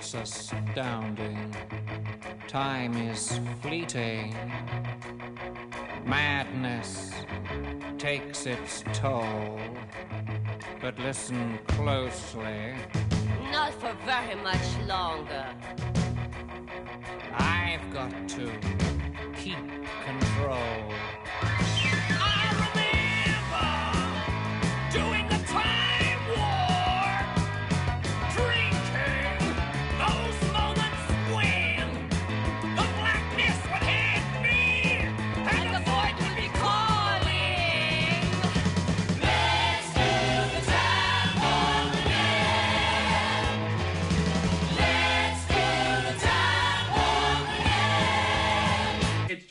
It's astounding. Time is fleeting. Madness takes its toll. But listen closely. Not for very much longer. I've got to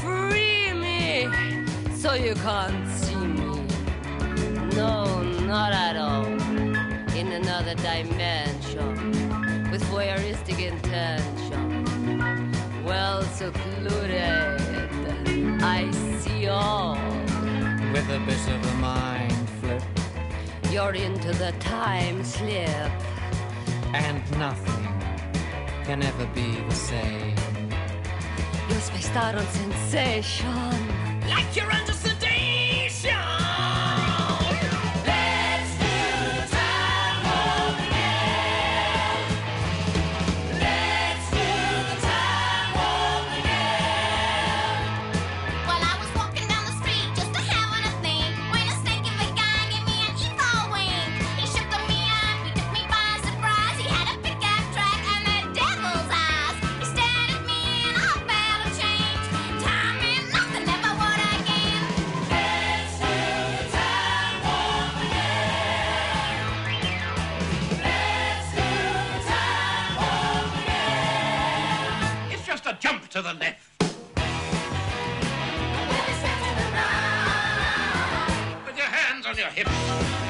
free me. So you can't see me. No, not at all. In another dimension. With voyeuristic intention. Well secluded. I see all. With a bit of a mind flip. You're into the time slip. And nothing can ever be the same. You're spaced out on sensation. like you're under With